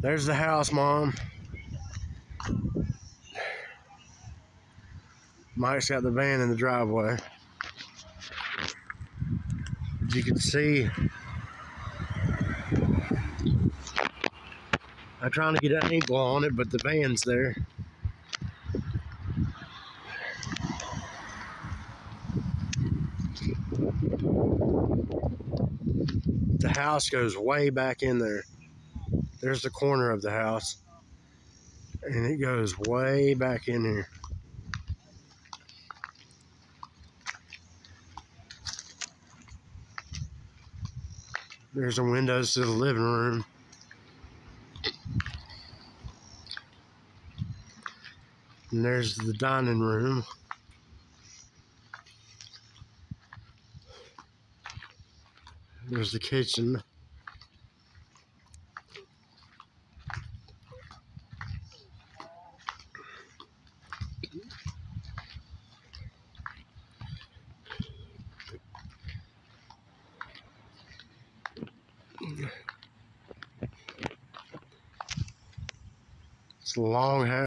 There's the house, Mom. Mike's got the van in the driveway. As you can see, I'm trying to get an angle on it, but the van's there. The house goes way back in there. There's the corner of the house. And it goes way back in here. There's the windows to the living room. And there's the dining room. There's the kitchen. Long house.